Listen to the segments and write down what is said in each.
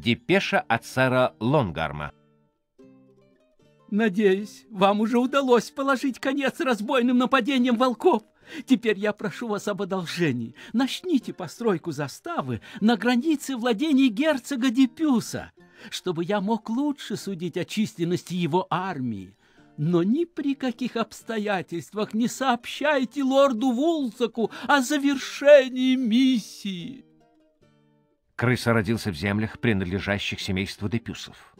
Депеша от сэра Лонгарма. Надеюсь, вам уже удалось положить конец разбойным нападениям волков. Теперь я прошу вас об одолжении. Начните постройку заставы на границе владений герцога Депюса, чтобы я мог лучше судить о численности его армии. Но ни при каких обстоятельствах не сообщайте лорду Вулсаку о завершении миссии. Крыса родился в землях, принадлежащих семейству Депюсов.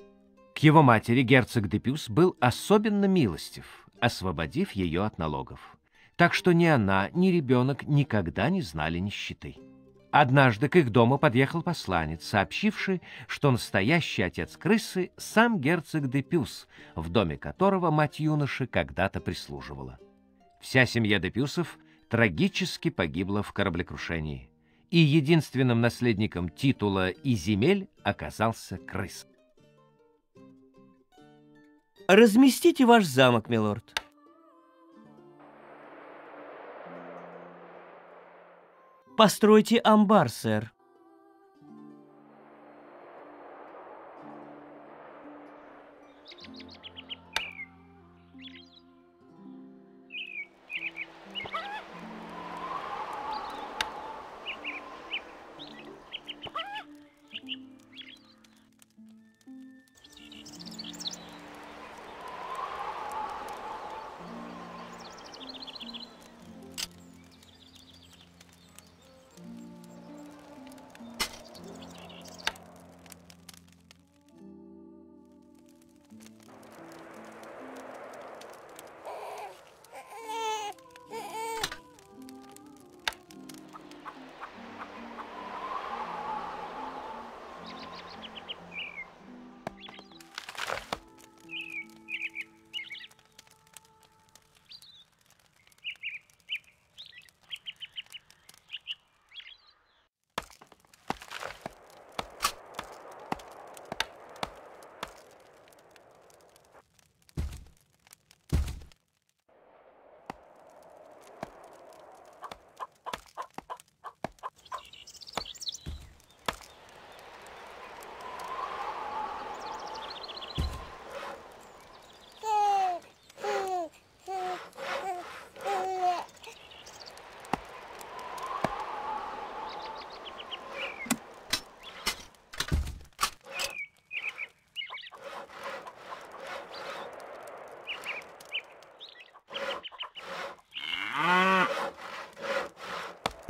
К его матери герцог Депюс был особенно милостив, освободив ее от налогов. Так что ни она, ни ребенок никогда не знали нищеты. Однажды к их дому подъехал посланец, сообщивший, что настоящий отец крысы — сам герцог Депюс, в доме которого мать юноши когда-то прислуживала. Вся семья Депюсов трагически погибла в кораблекрушении, и единственным наследником титула и земель оказался крыс. Разместите ваш замок, милорд. Постройте амбар, сэр.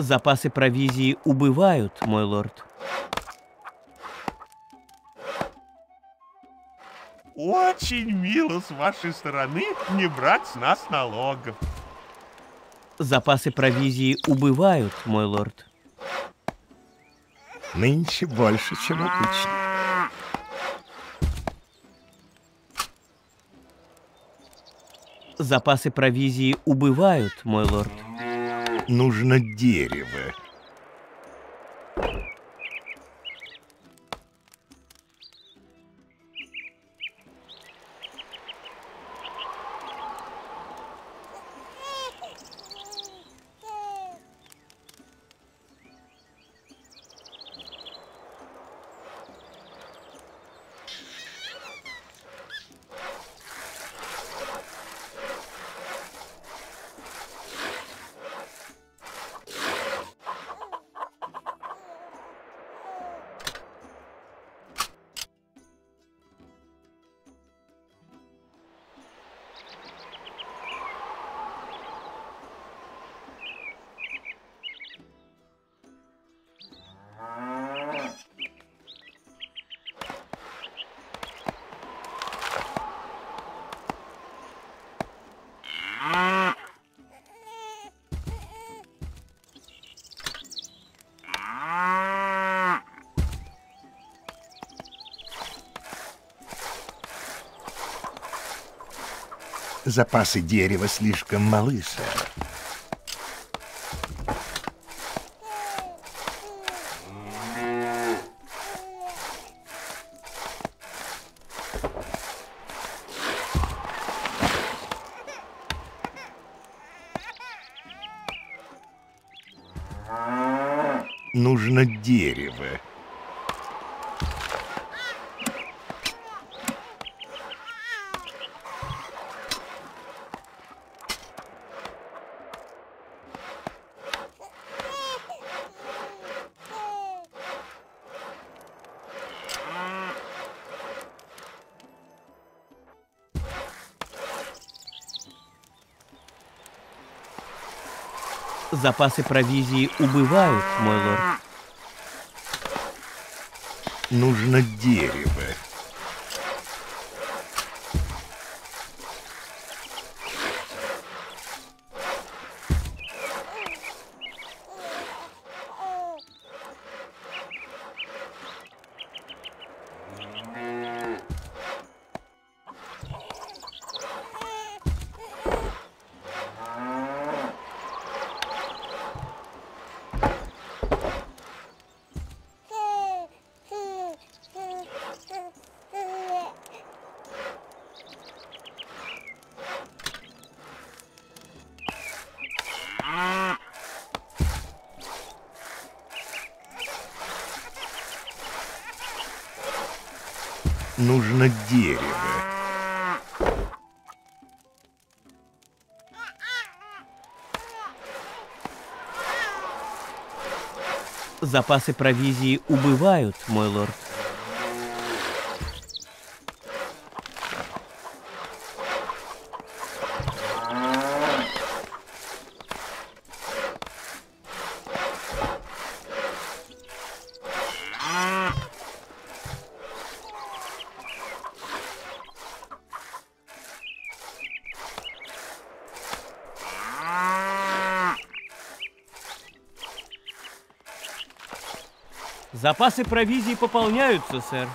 Запасы провизии убывают, мой лорд. Очень мило с вашей стороны не брать с нас налогов. Запасы провизии убывают, мой лорд. Нынче больше, чем обычно. Запасы провизии убывают, мой лорд. Нужно дерево. Запасы дерева слишком малы, сэр. Запасы провизии убывают, мой лорд. Нужно дерево. Запасы провизии убывают, мой лорд. Запасы провизии пополняются, сэр.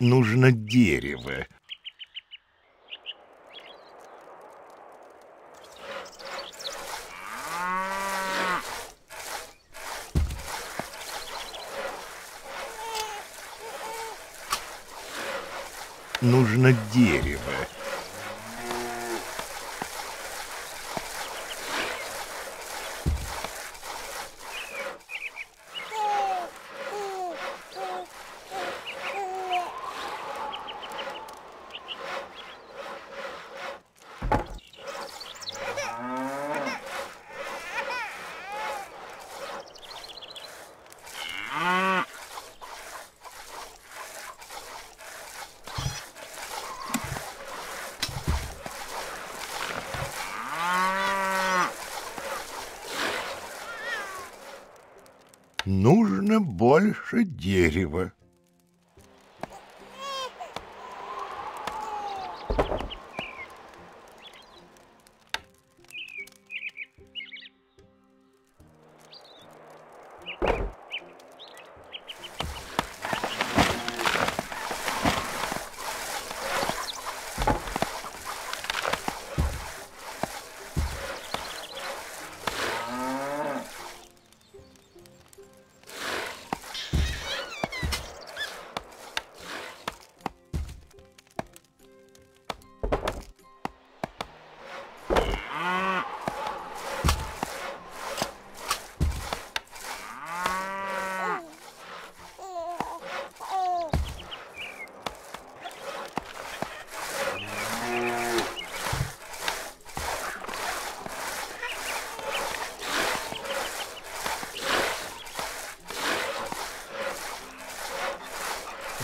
Нужно дерево. Нужно дерево.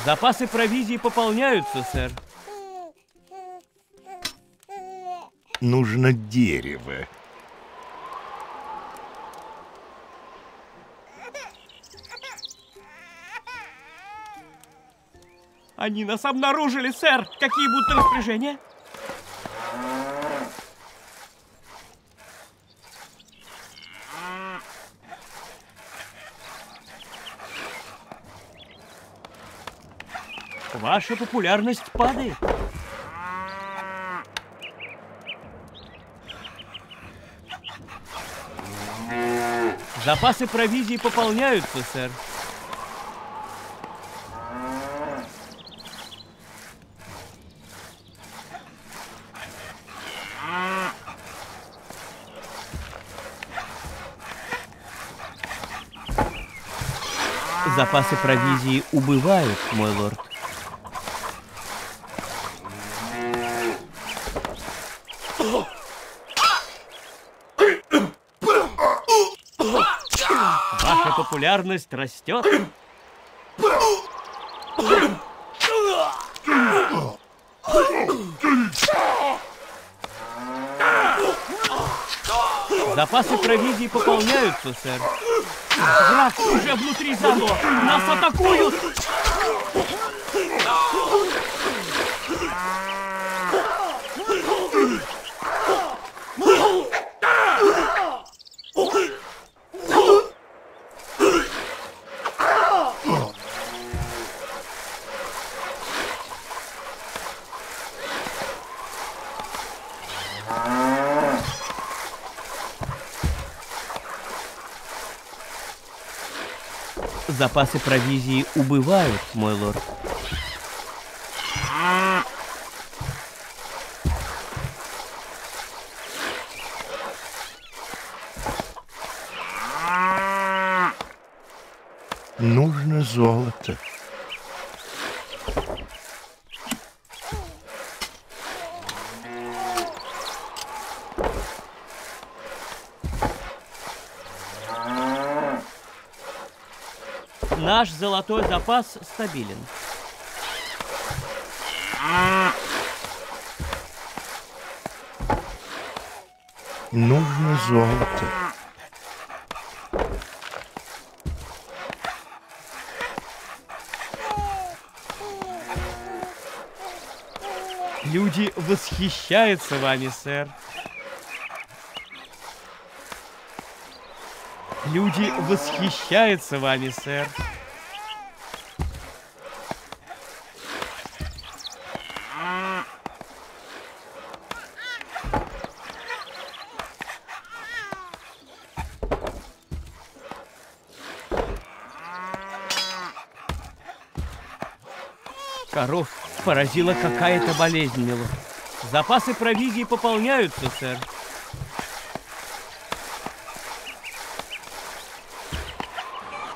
Запасы провизии пополняются, сэр. Нужно дерево. Они нас обнаружили, сэр. Какие будут распоряжения? ваша популярность падает. Запасы провизии пополняются, сэр. Запасы провизии убывают, мой лорд. Популярность растет. Запасы провизии пополняются, сэр. Враг уже внутри замка! Нас атакуют! Запасы провизии убывают, мой лорд. Нужно золото. Наш золотой запас стабилен. Нужно золото. Люди восхищаются вами, сэр. Люди восхищаются вами, сэр. Коров поразила какая-то болезнь, милорд. Запасы провизии пополняются, сэр.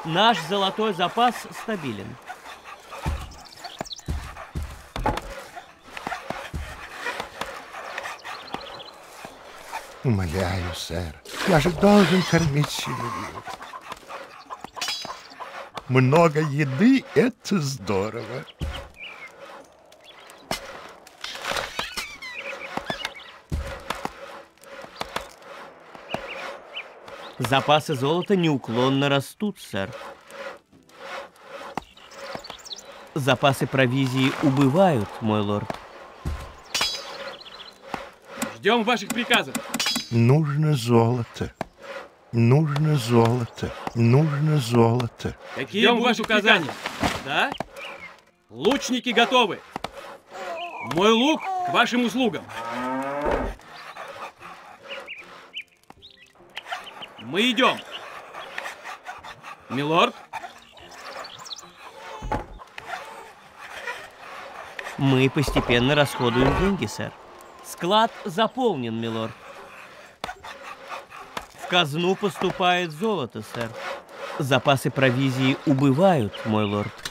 Наш золотой запас стабилен. Умоляю, сэр, я же должен кормить семью. Много еды — это здорово. Запасы золота неуклонно растут, сэр. Запасы провизии убывают, мой лорд. Ждем ваших приказов. Нужно золото. Нужно золото. Нужно золото. Какие Ждем ваши указания? Да? Лучники готовы. Мой лук к вашим услугам. Мы идем. Милорд? Мы постепенно расходуем деньги, сэр. Склад заполнен, милорд. В казну поступает золото, сэр. Запасы провизии убывают, мой лорд.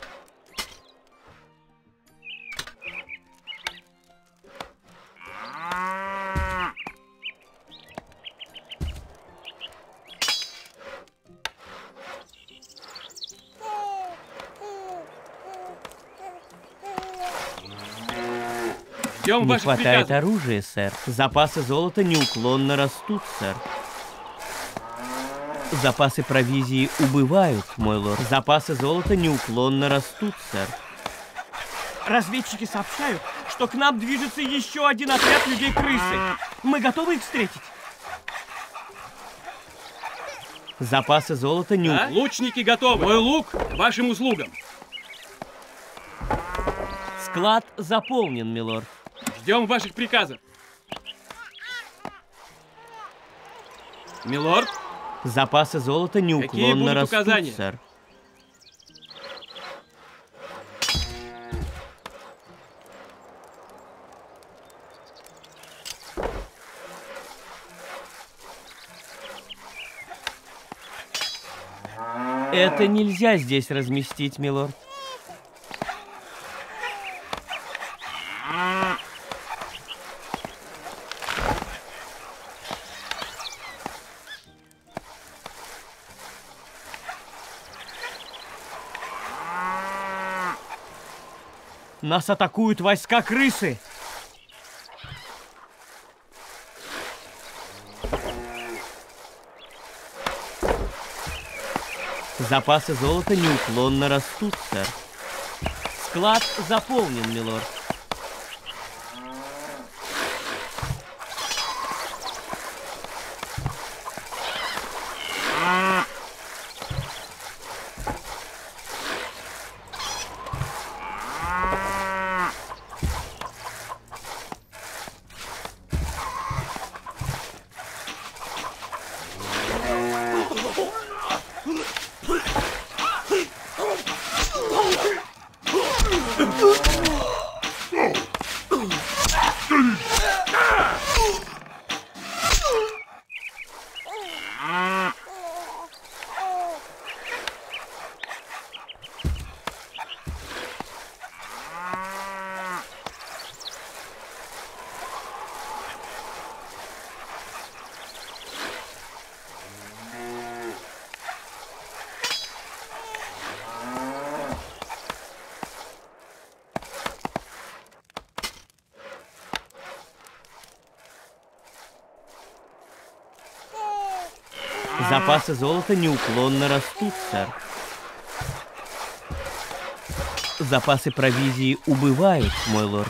Ждем Не ваших хватает приказов. оружия, сэр. Запасы золота неуклонно растут, сэр. Запасы провизии убывают, мой лорд. Запасы золота неуклонно растут, сэр. Разведчики сообщают, что к нам движется еще один отряд людей-крысы. Мы готовы их встретить? Запасы золота Да? неуклонно... Лучники готовы. Мой лук вашим услугам. Склад заполнен, милорд. Ждем ваших приказов. Милорд, Запасы золота неуклонно растут, указания? сэр. Это нельзя здесь разместить, милорд. Нас атакуют войска крысы. Запасы золота неуклонно растут, сэр. Склад заполнен, милорд. Запасы золота неуклонно растут, сэр. Запасы провизии убывают, мой лорд.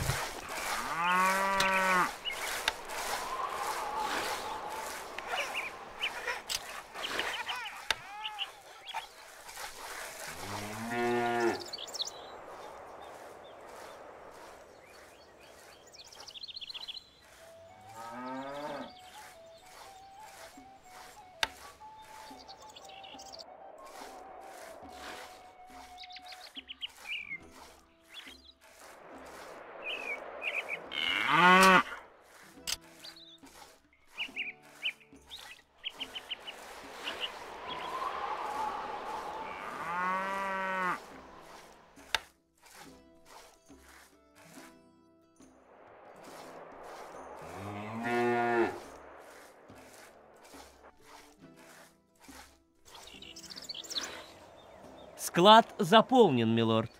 Склад заполнен, милорд.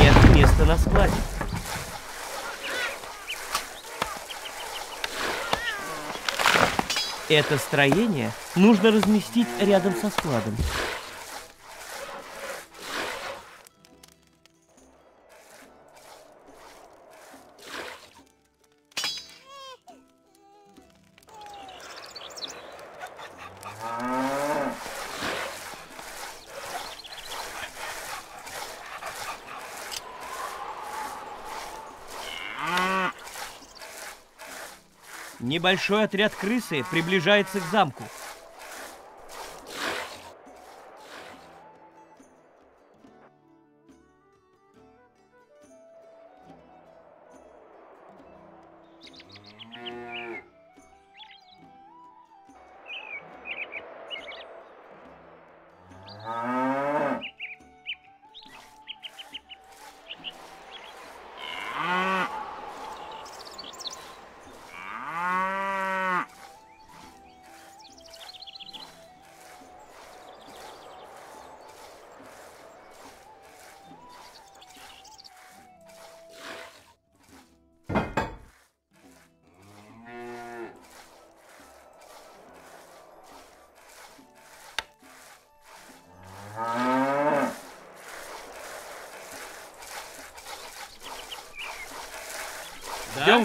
Нет места на складе. Это строение нужно разместить рядом со складом. Небольшой отряд крысы приближается к замку.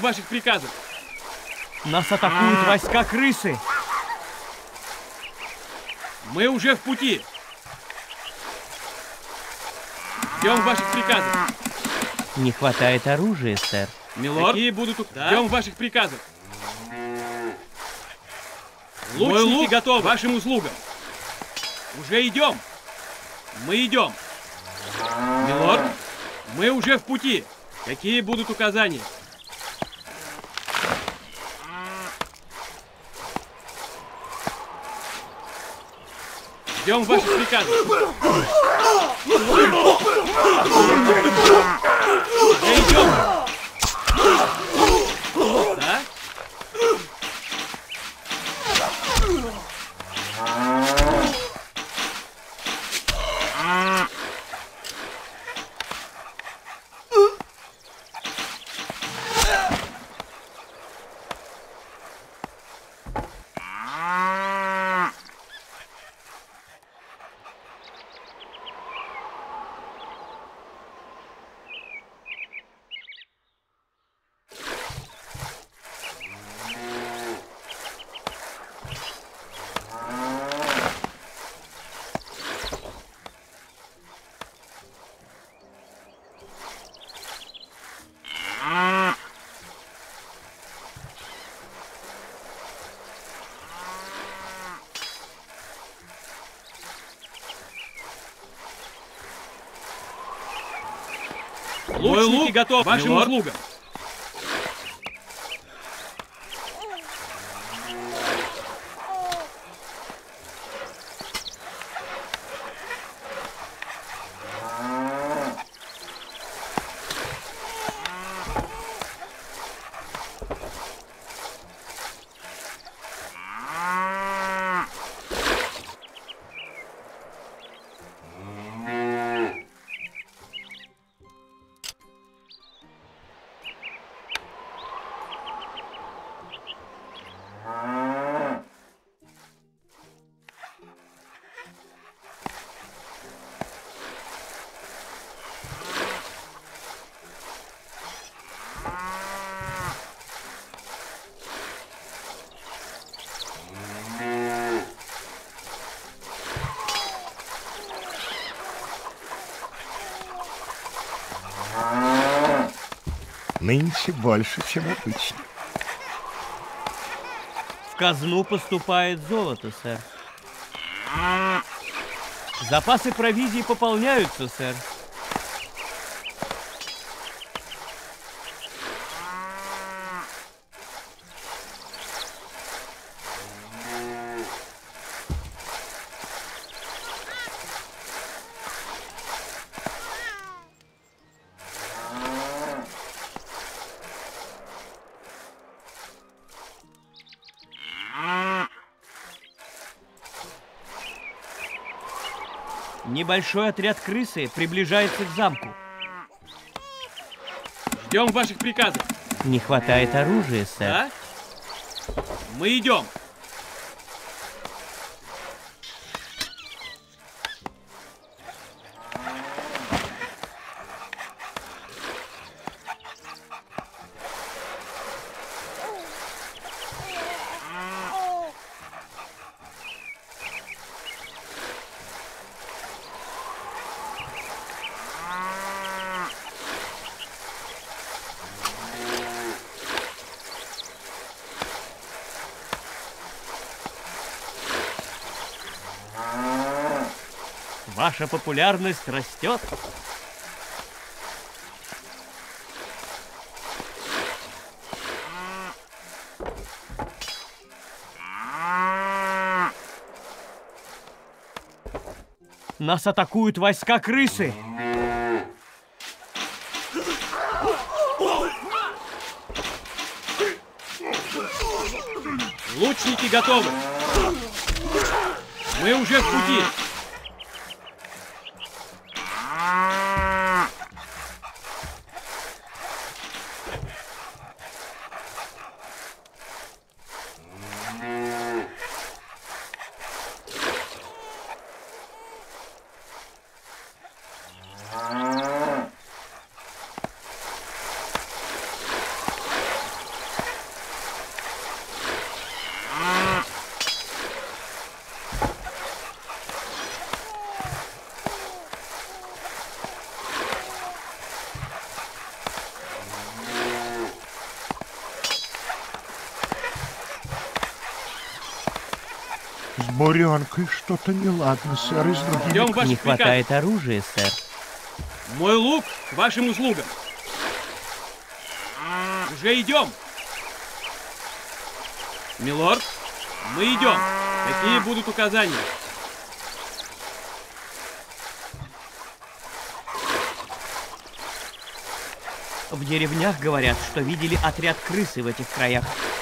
Ваших приказов. Нас атакуют войска крысы. Мы уже в пути. Ждем ваших приказов. Не хватает оружия, сэр. Милорд. Какие будут... Ждем ваших приказов. Лучники Мой лук готовы. Вашим услугам. Уже идем. Мы идем. Милорд, мы уже в пути. Какие будут указания? Ждем ваших приказов. Уже идем. Да? Мой Лучники лук готов, вашим услугам. Нынче больше, чем обычно. В казну поступает золото, сэр. Запасы провизии пополняются, сэр. Небольшой отряд крысы приближается к замку. Ждем ваших приказов. Не хватает оружия, сэр. Да? Мы идем. Ваша популярность растет. Нас атакуют войска крысы. Лучники готовы. Мы уже в пути. Буренкой что-то неладно, сэр, и с другими... Ждем Не хватает оружия, сэр. Мой лук к вашим услугам. Уже идем. Милорд, мы идем. Какие будут указания? В деревнях говорят, что видели отряд крысы в этих краях. В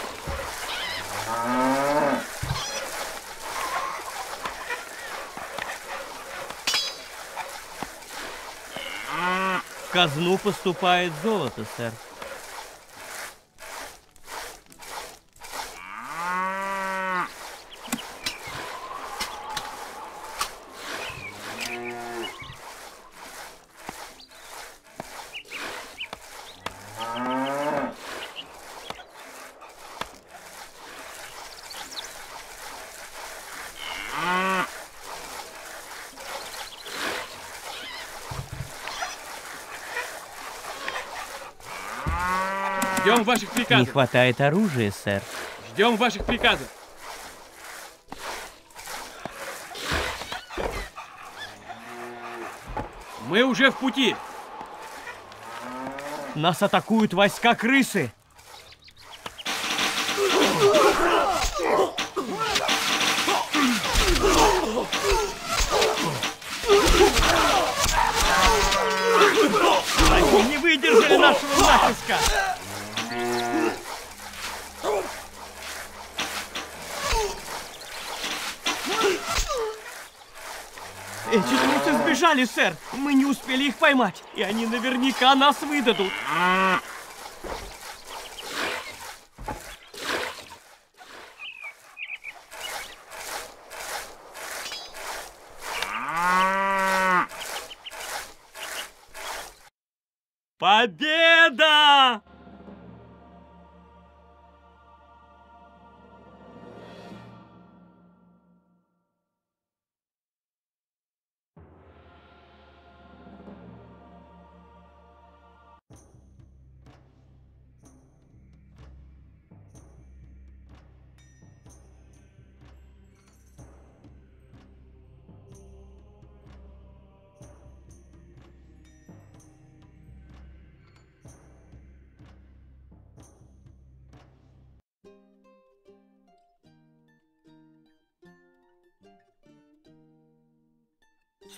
казну поступает золото, сэр. Ждем ваших Не приказов. хватает оружия, сэр. Ждем ваших приказов. Мы уже в пути. Нас атакуют войска крысы. Они не выдержали нашего натиска. Трусы сбежали, сэр. Мы не успели их поймать, и они наверняка нас выдадут.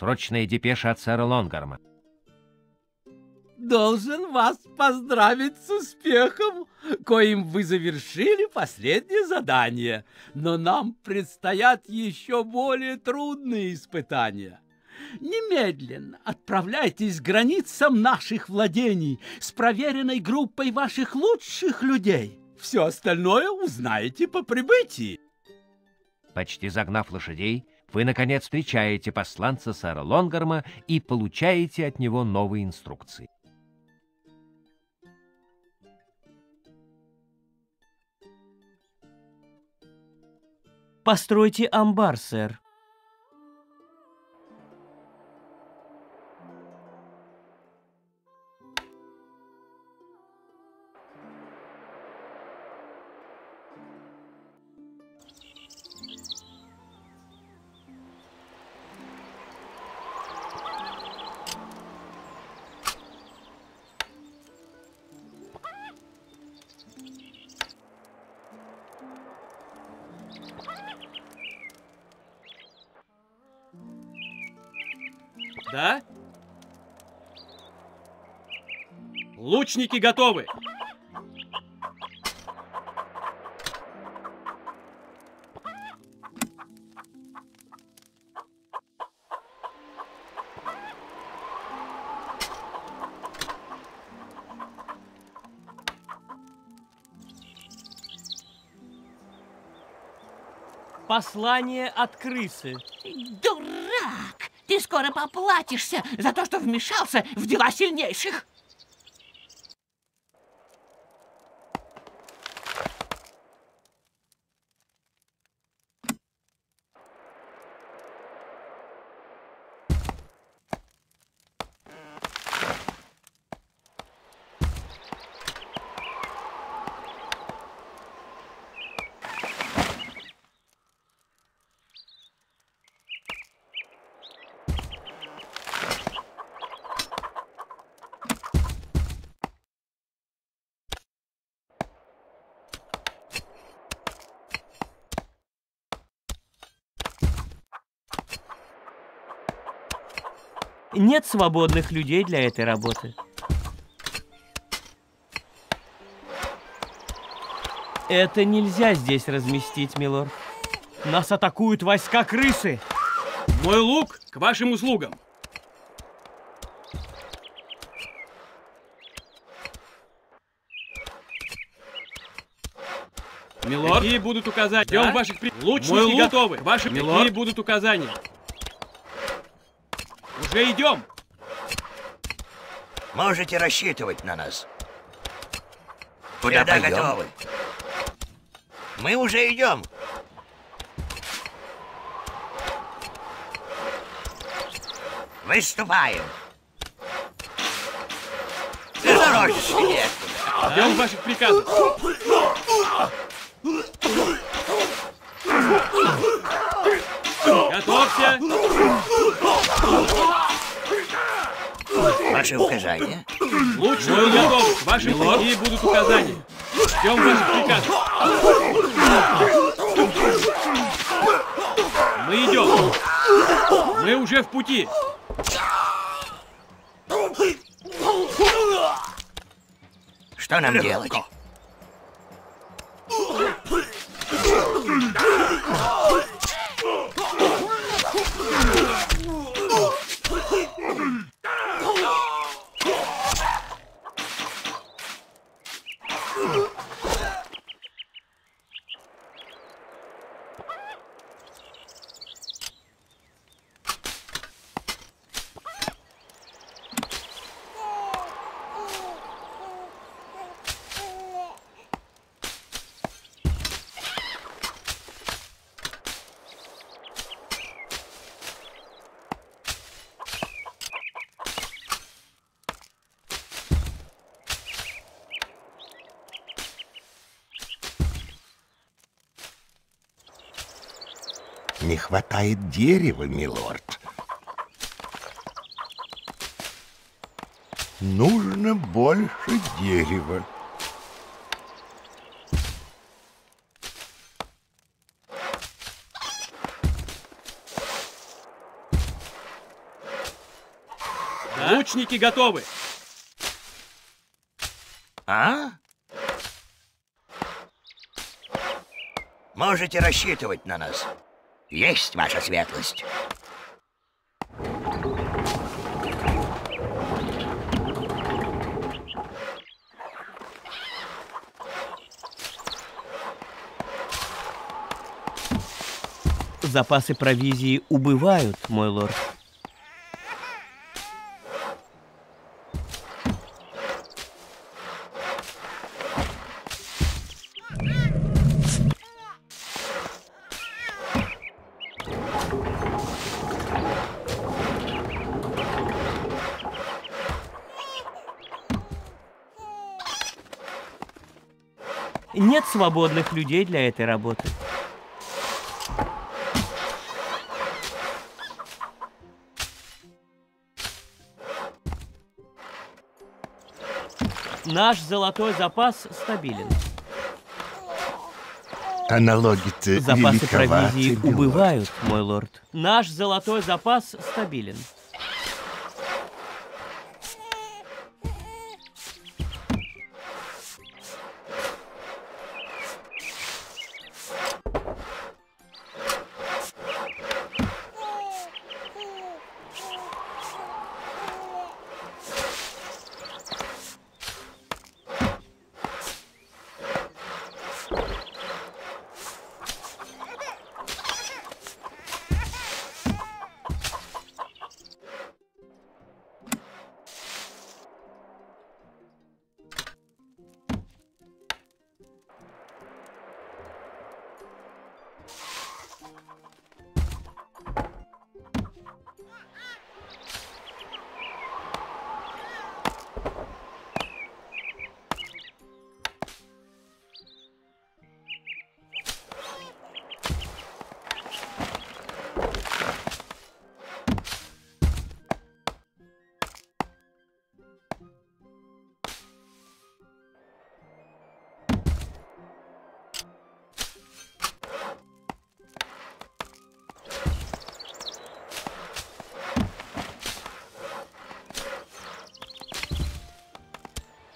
Срочная депеша от сэра Лонгарма. Должен вас поздравить с успехом, коим вы завершили последнее задание. Но нам предстоят еще более трудные испытания. Немедленно отправляйтесь к границам наших владений с проверенной группой ваших лучших людей. Все остальное узнаете по прибытии. Почти загнав лошадей, вы, наконец, встречаете посланца сэра Лонгарма и получаете от него новые инструкции. Постройте амбар, сэр. Лучники готовы. Послание от крысы. Дурак! Ты скоро поплатишься за то, что вмешался в дела сильнейших. Нет свободных людей для этой работы. Это нельзя здесь разместить, милорд. Нас атакуют войска крысы. Мой лук к вашим услугам. Милорд, какие будут указания? Ждем Да? ваших при... Лучники Мой лук. готовы. Ваши Милорд. какие будут указания? Уже идем. Можете рассчитывать на нас. Куда Всегда пойдем? готовы. Мы уже идем. Выступаем. Осторожно, свидетель. Ждем ваших приказов. Готовься. Ваши указания. Лучшие готовы. Ваши какие будут указания? Ждем ваших приказов. Мы идем. Мы уже в пути. Что нам делать? Не хватает дерева, милорд. Нужно больше дерева. Лучники готовы. А? Можете рассчитывать на нас. Есть ваша светлость. Запасы провизии убывают, мой лорд. Свободных людей для этой работы. Наш золотой запас стабилен. А налоги-то Запасы великоваты, провизии убывают, мой лорд. Наш золотой запас стабилен.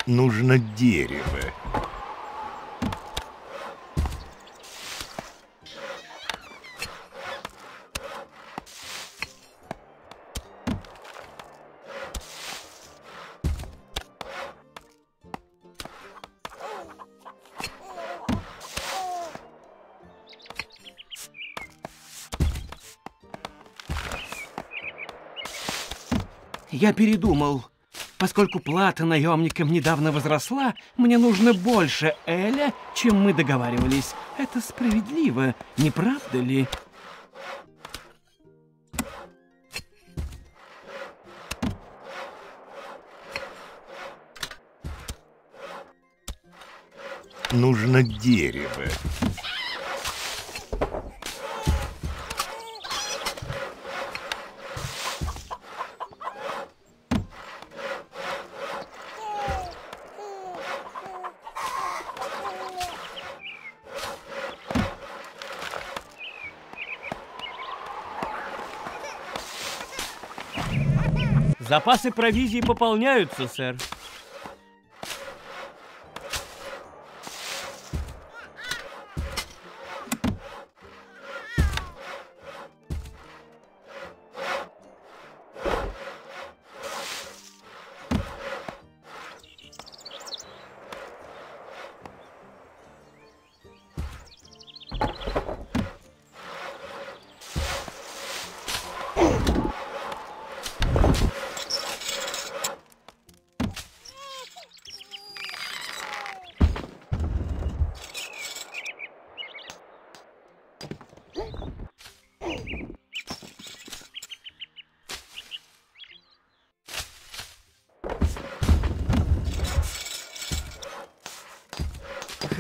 Нужно дерево. Я передумал. Поскольку плата наемникам недавно возросла, мне нужно больше Эля, чем мы договаривались. Это справедливо, не правда ли? Нужно дерево. Запасы провизии пополняются, сэр.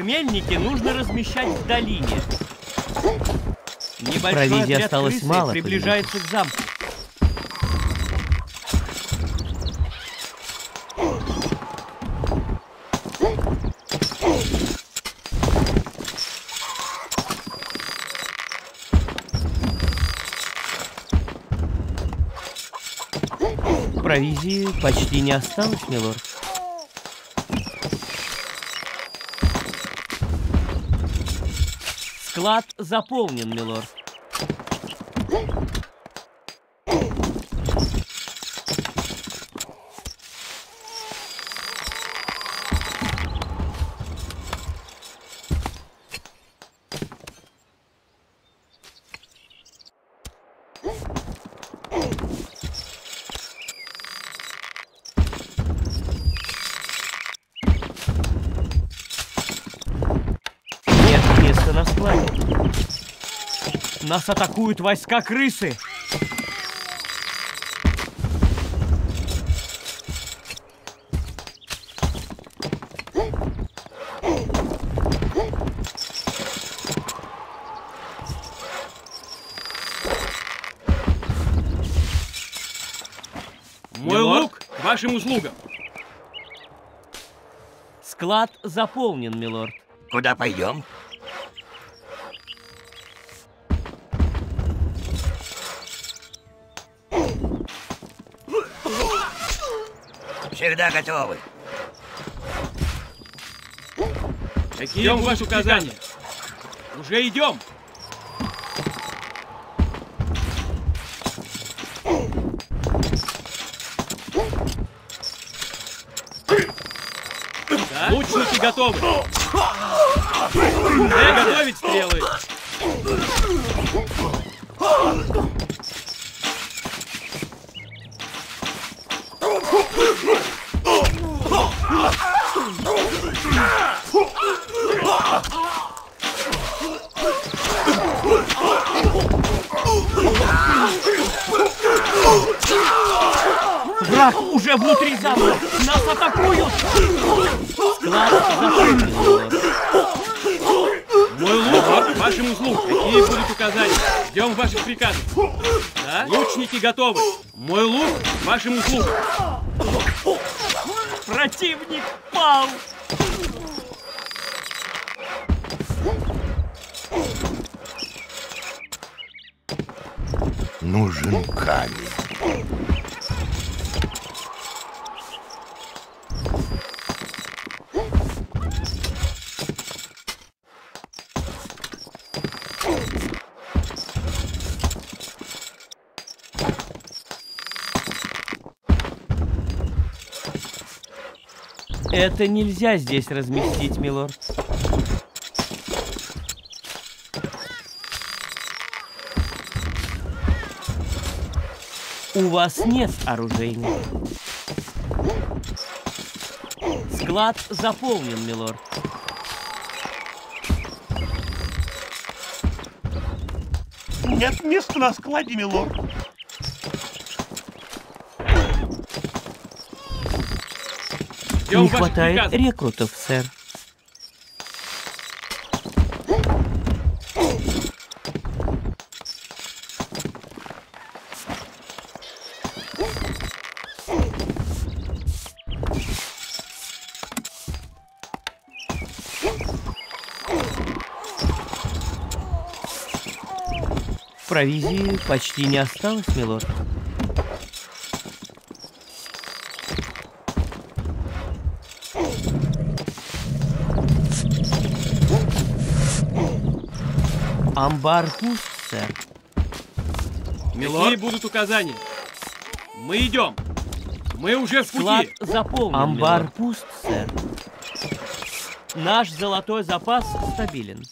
Хмельники нужно размещать в долине. Небольшой Провизии отряд осталось крысы мало, приближается к замку. Провизии почти не осталось, милорд. Склад заполнен, милорд. Нет места на складе. Нас атакуют войска крысы. Мой лук вашим услугам. Склад заполнен, милорд. Куда пойдем? Всегда готовы. Какие Ждем ваши указания. Уже идем. Да? Лучники готовы. Все готовить стрелы. Враг уже внутри замка. Нас атакуют. Склад милорд. Мой лук вашим услугам. Какие будут указания? Ждем ваших приказов. Да? Лучники готовы. Мой лук к вашим услугам. Противник пал. Нужен камень. Это нельзя здесь разместить, милорд. У вас нет оружейника. Склад заполнен, милорд. Нет места на складе, милорд. Ждем Не хватает приказов. рекрутов, сэр. Провизии почти не осталось, милорд. Амбар пуст, сэр. Какие будут указания? Мы идем. Мы уже в Склад пути. заполнен, Амбар милорд. пуст, сэр. Наш золотой запас стабилен.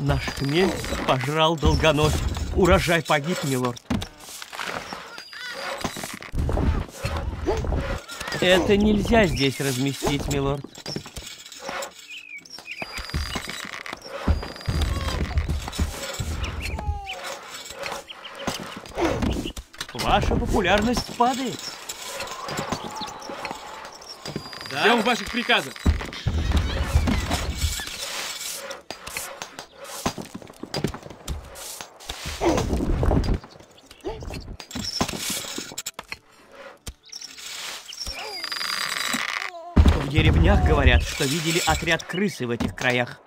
Наш хмель пожрал долгоносик. Урожай погиб, милорд. Это нельзя здесь разместить, милорд. Ваша популярность падает. Ждем ваших приказов. Что видели отряд крысы в этих краях.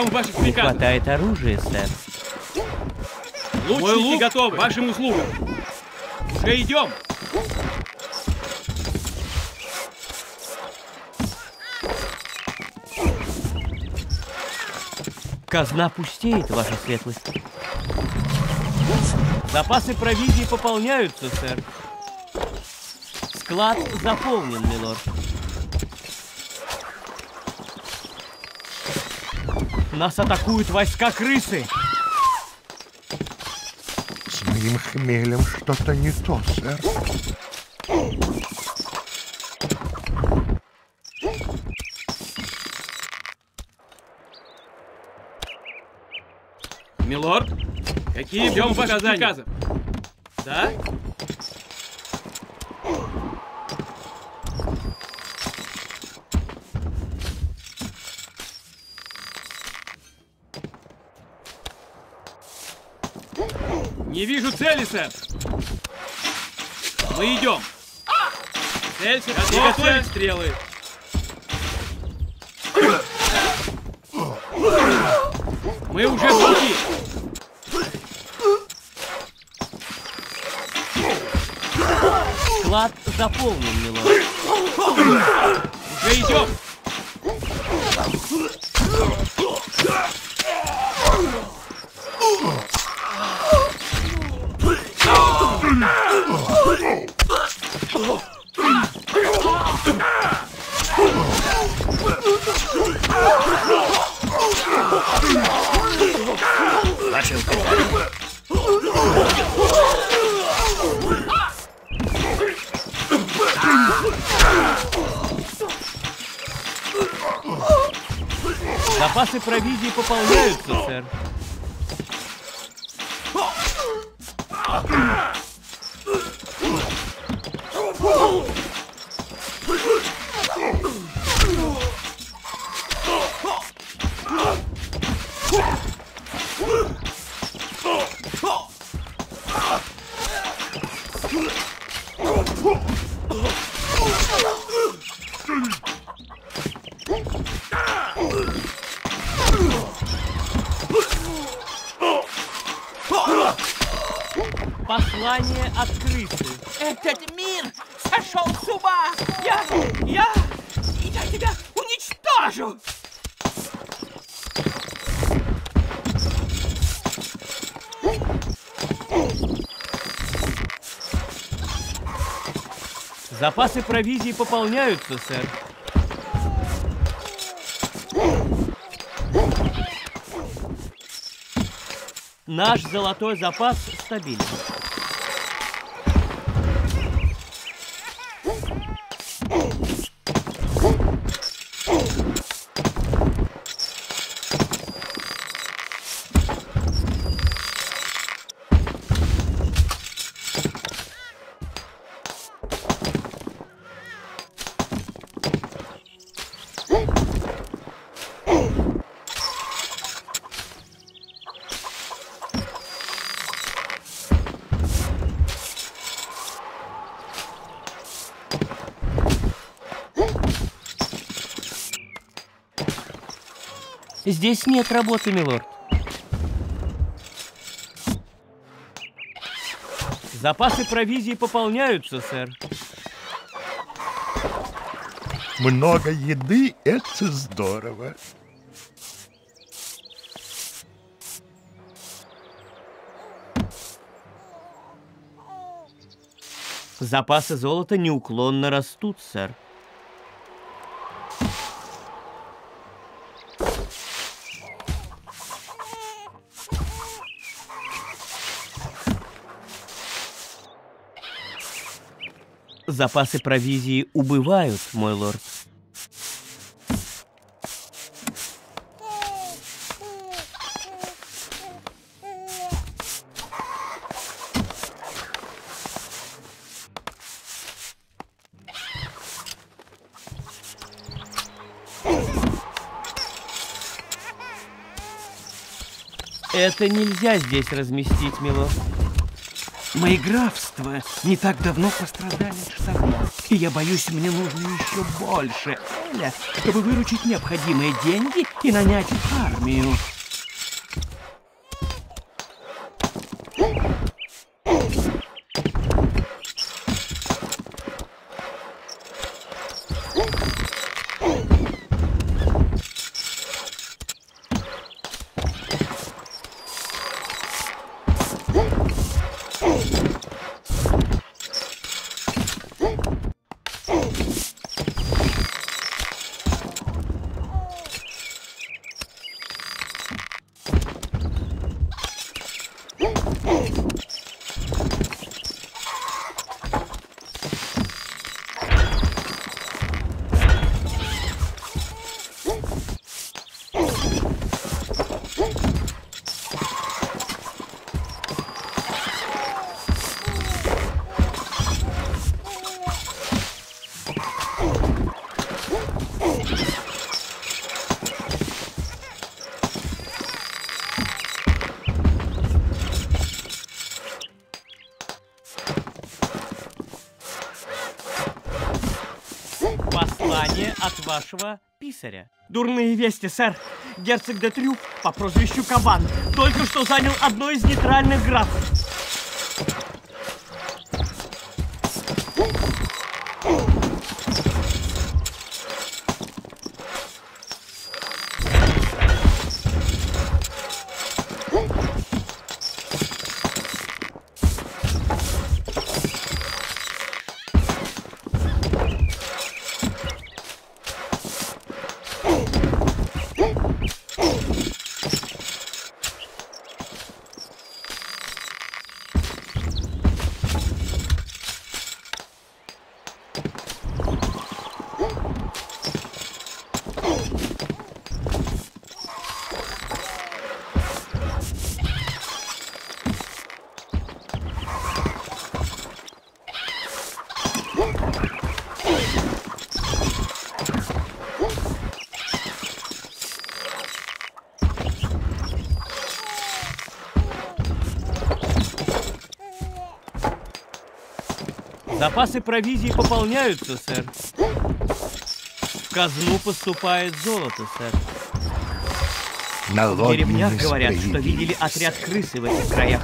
Ждем ваших приказов. хватает оружия, сэр. Мой Лучники лук готовы. Вашим услугам. Уже идем. Казна пустеет, ваша светлость. Запасы провизии пополняются, сэр. Склад заполнен, милорд. Нас атакуют войска крысы. С моим хмелем что-то не то, сэр. Милорд, какие ждем ваших приказов? Да? Вижу цели, сэр. Мы идем. Цель, готовить стрелы. Мы уже в пути. Склад заполнен, милорд. Уже идем. Запасы провизии пополняются, сэр. Провизии пополняются, сэр. Наш золотой запас стабилен. Здесь нет работы, милорд. Запасы провизии пополняются, сэр. Много еды — это здорово. Запасы золота неуклонно растут, сэр. Запасы провизии убывают, мой лорд. Это нельзя здесь разместить, милорд. Мои графства не так давно пострадали от штормов, и я боюсь, мне нужно еще больше Эля, чтобы выручить необходимые деньги и нанять армию. Вашего писаря. Дурные вести, сэр. Герцог де Трюк по прозвищу Кабан только что занял одно из нейтральных графств. Запасы провизии пополняются, сэр. В казну поступает золото, сэр. Налоги В деревнях говорят, что видели отряд крысы в этих краях.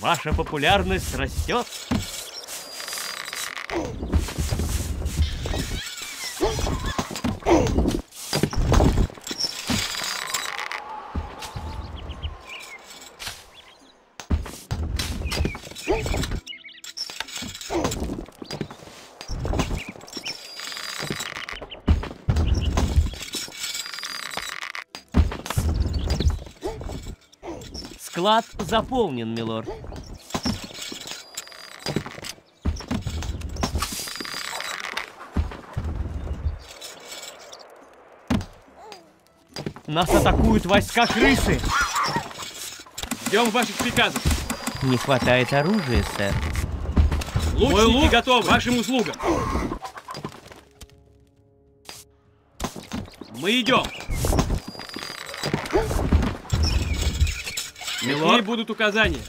Ваша популярность растет. Склад заполнен, милорд. Нас атакуют войска крысы. Ждем ваших приказов. Не хватает оружия, сэр. Лучники Мой лук готов, вашим услугам. Мы идем. Милорд? Какие будут указания?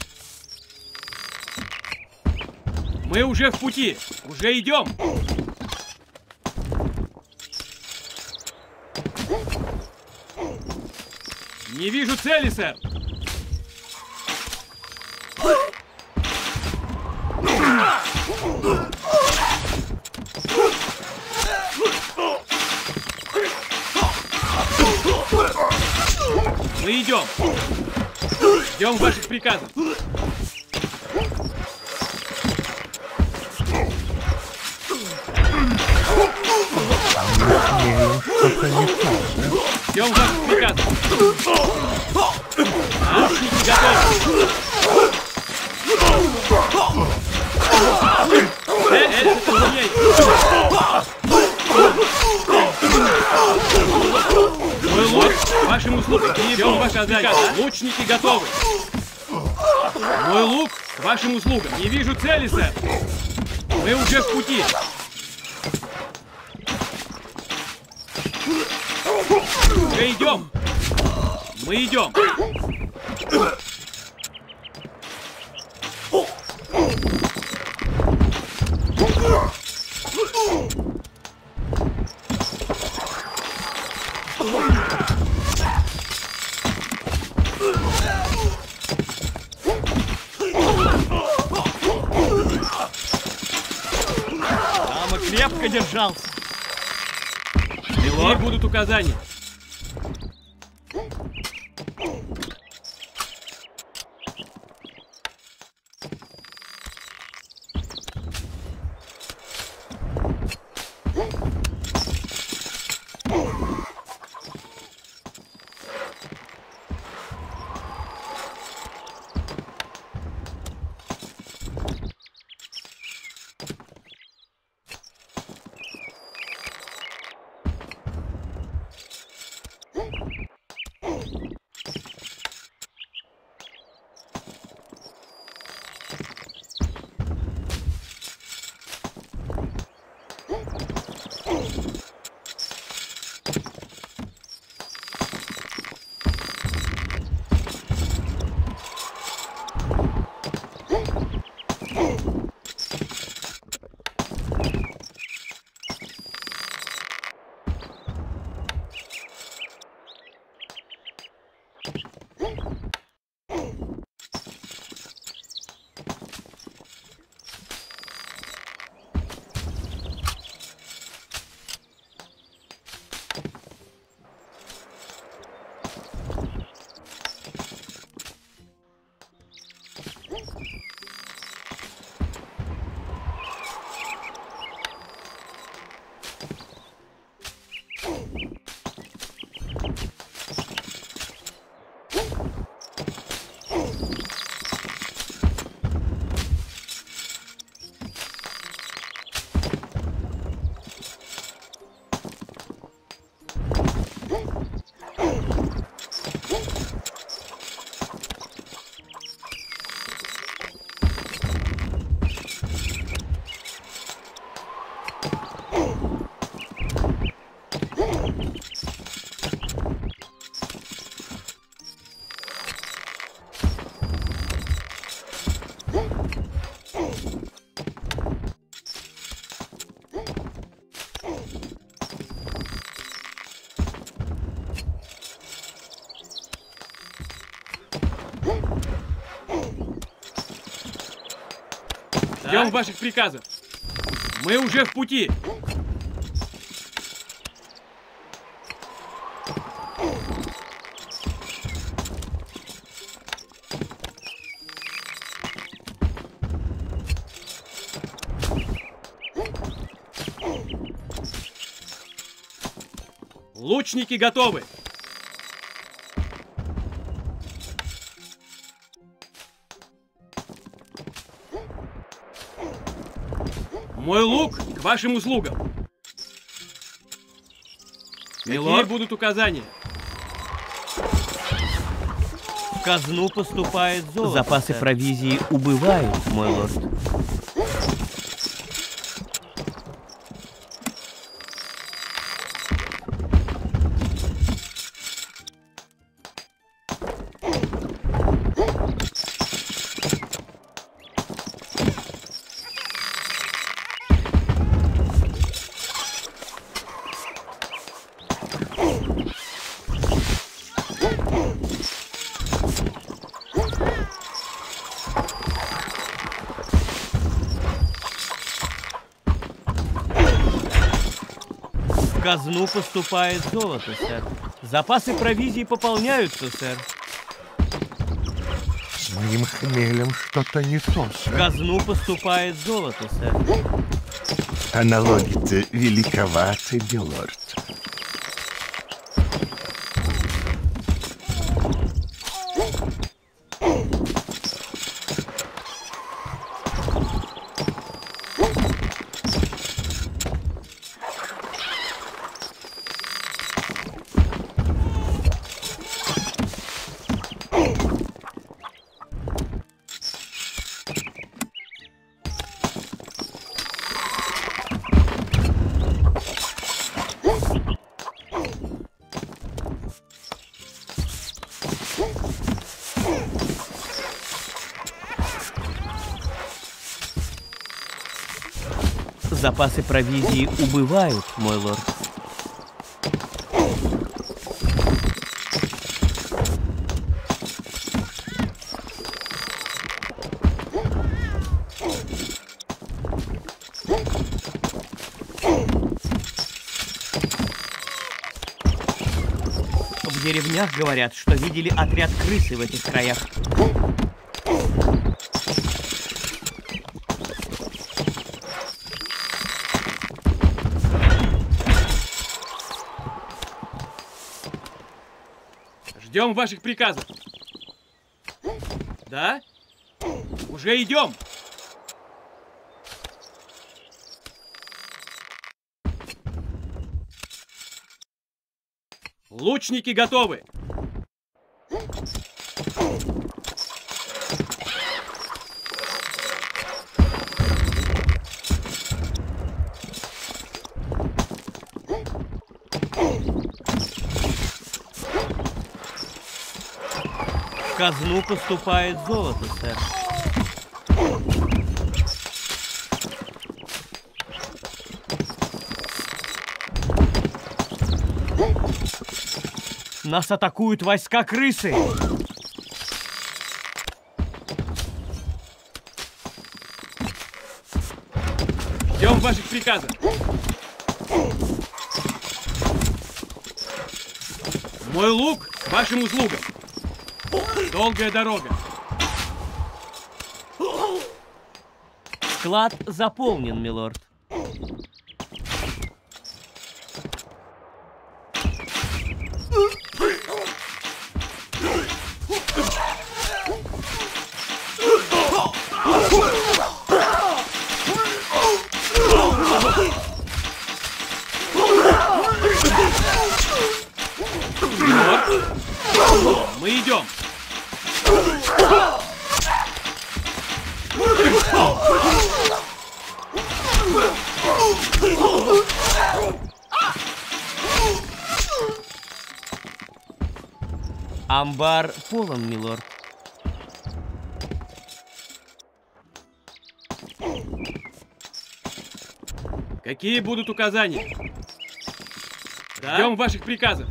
Мы уже в пути. Уже идем. Не вижу цели, сэр. Мы идем. Ждем ваших приказов. Что-то не так, да? Ждем ваших приказов. Лучники готовы. Мой лук, вашим услугам. Не вижу цели, сэр. Мы уже в пути. Уже идем. Мы идем. Будут указания? Ждем ваших приказов. Мы уже в пути. Лучники готовы. Мой лук к вашим услугам. Какие Милорд? будут указания? В казну поступает золото. Запасы провизии убывают, мой лорд. Казну поступает золото, сэр. Запасы провизии пополняются, сэр. С моим хмелем что-то не то, В сэр. казну поступает золото, сэр. А налоги-то великоваты, милорд. Запасы провизии убывают, мой лорд. В деревнях говорят, что видели отряд крысы в этих краях. Ждем ваших приказов. Да? Уже идем. Лучники готовы. Казну поступает золото, сэр. Нас атакуют войска крысы. Ждем ваших приказов. Мой лук вашим услугам. Долгая дорога. Склад заполнен, милорд. Милорд. Какие будут указания? Ждем ваших приказов.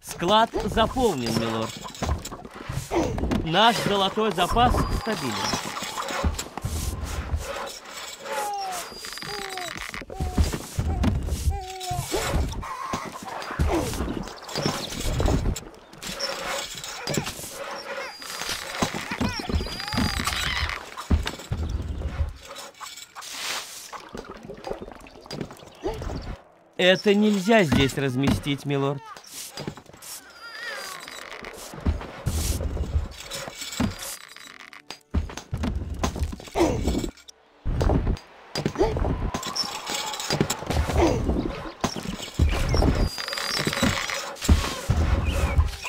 Склад заполнен, милорд. Наш золотой запас стабилен. Это нельзя здесь разместить, милорд.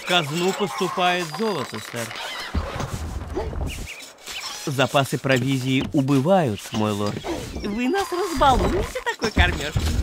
Казну поступает золото, сэр. Запасы провизии убывают, мой лорд. Вы нас разбалуете такой кормежкой.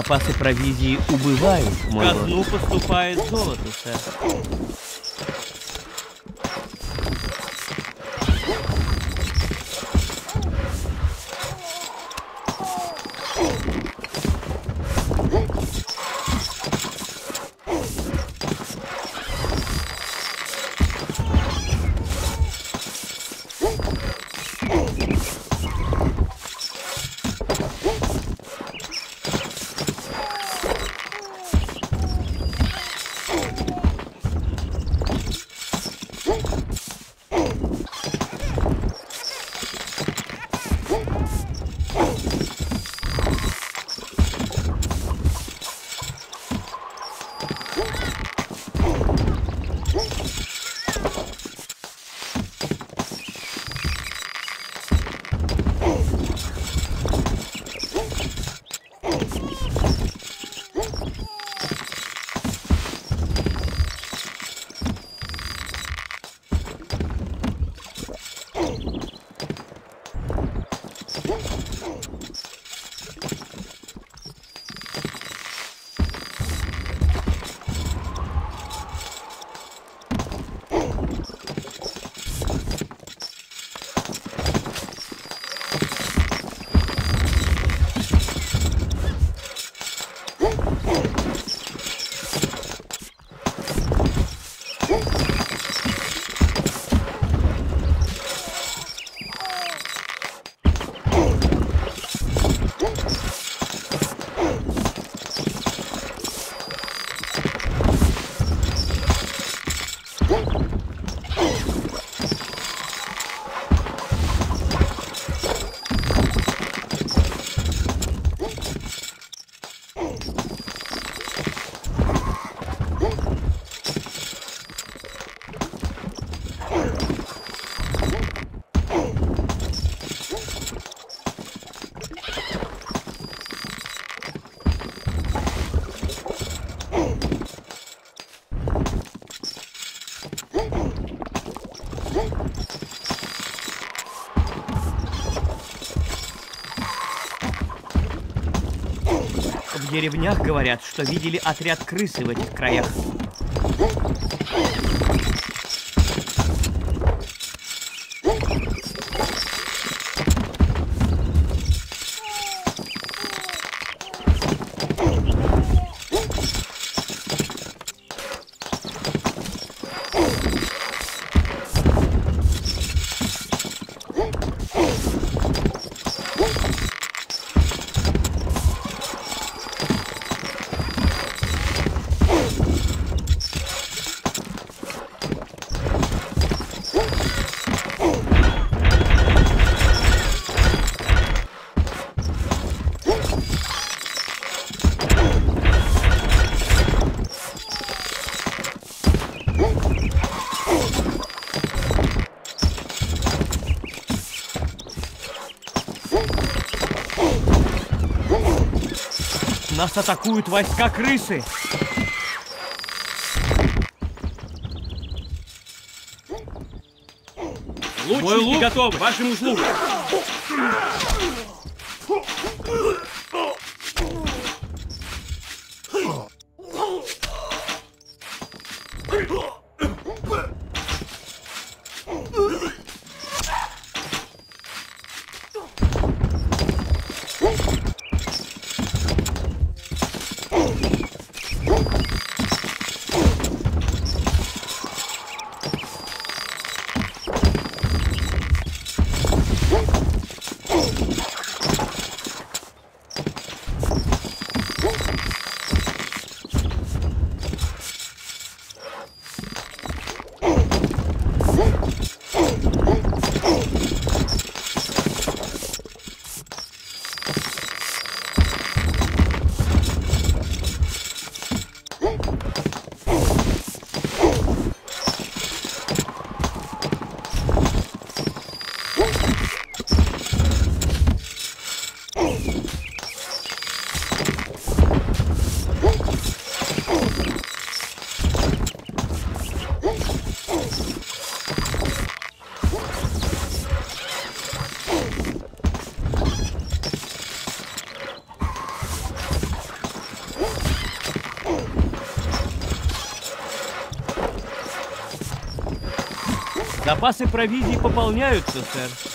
Запасы провизии убывают, мой лорд. казну поступает золото, сэр. Деревнях говорят, что видели отряд крысы в этих краях. Нас атакуют войска крысы. Лучники лук готовы. Вашим услугам. Запасы провизии пополняются, сэр.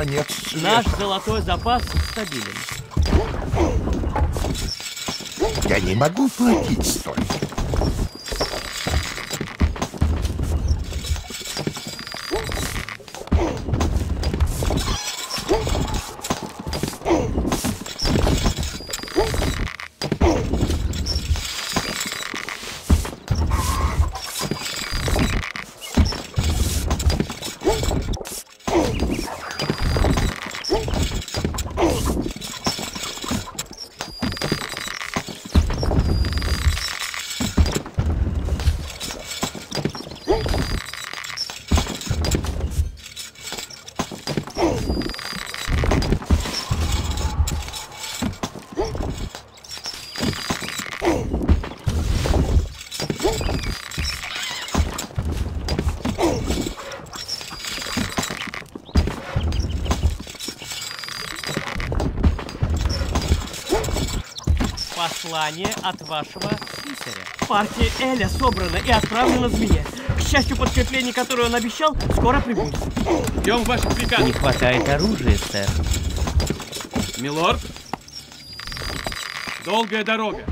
Конец света. Наш золотой запас стабилен. Я не могу платить Послание от вашего писаря. Партия Эля собрана и отправлена змее. К счастью, подкрепление, которое он обещал, скоро прибудет. Ждем ваших приказов. Не хватает оружия, сэр. Милорд. Долгая дорога.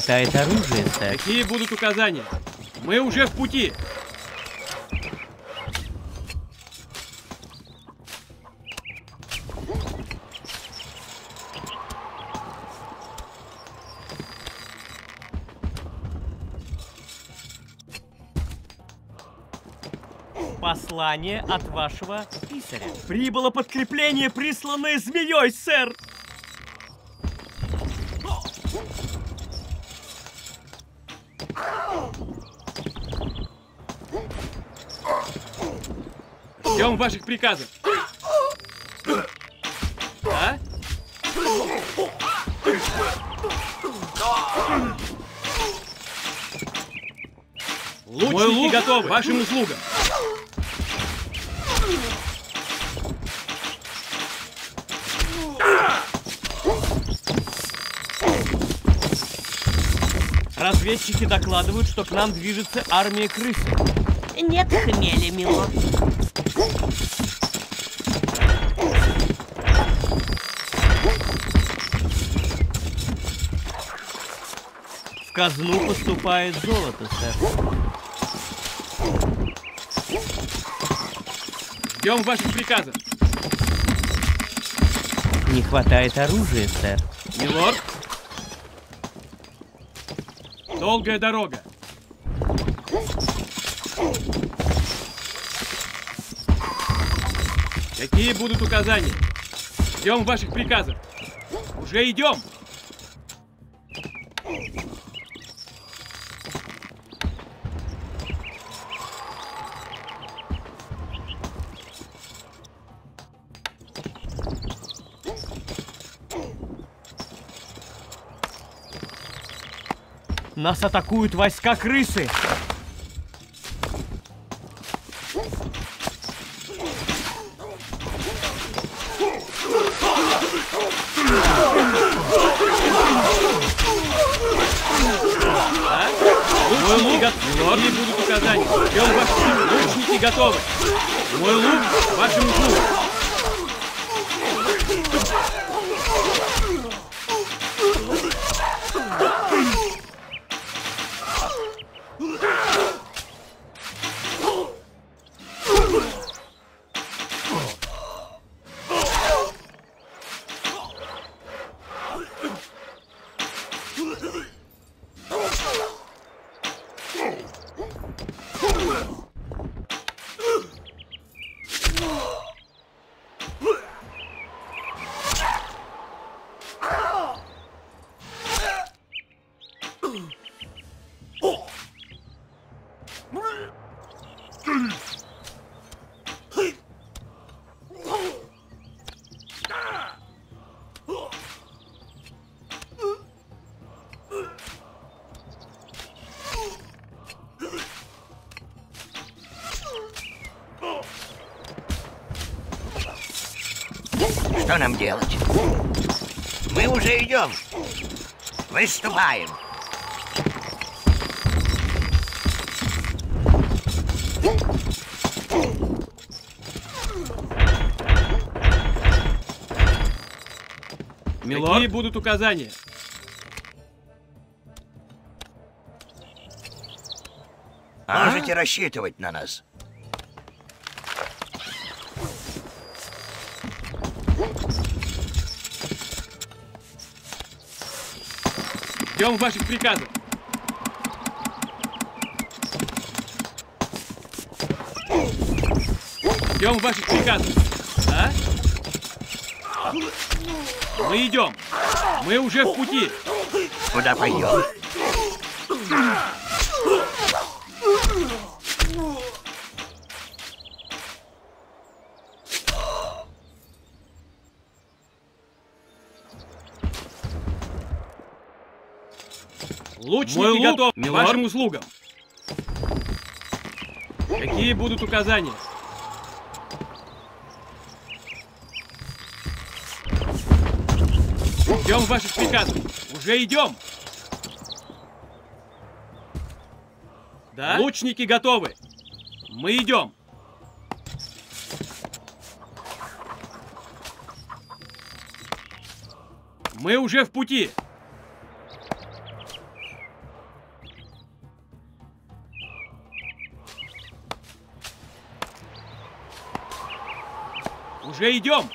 Хватает оружия, сэр. Какие будут указания? Мы уже в пути. Послание от вашего писаря. Прибыло подкрепление, присланное змеей, сэр. Ваших приказов. А? Лучники Мой лук готовы. вашим услугам. Разведчики докладывают, что к нам движется армия крыс. Нет хмеля, милорд. Казну поступает золото, сэр. Ждем ваших приказов. Не хватает оружия, сэр. Милорд. Долгая дорога. Какие будут указания? Ждем ваших приказов. Уже идем. Нас атакуют войска крысы. Мой лук. Какие будут указания? Ждем ваших лучники готовы. Мой лук вашим услугам. Выступаем. Милорд? Какие будут указания? А? Можете рассчитывать на нас. Ждем ваших приказов. Ждем ваших приказов. Да? Мы идем. Мы уже в пути. Куда пойдем? Лучники Мой лук готов к вашим услугам. Какие будут указания? Ждем ваших приказов. Уже идем. Да? Лучники готовы. Мы идем. Мы уже в пути. Уже идем!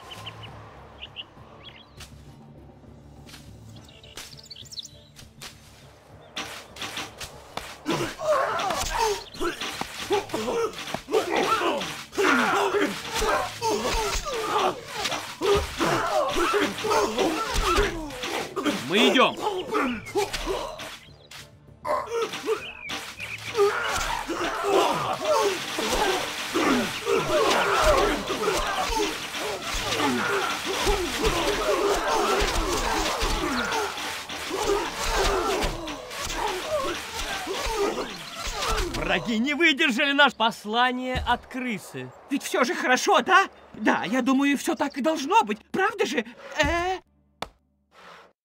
Послание от крысы. Ведь все же хорошо, да? Да, я думаю, все так и должно быть. Правда же? Э...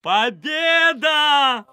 Победа!